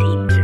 deep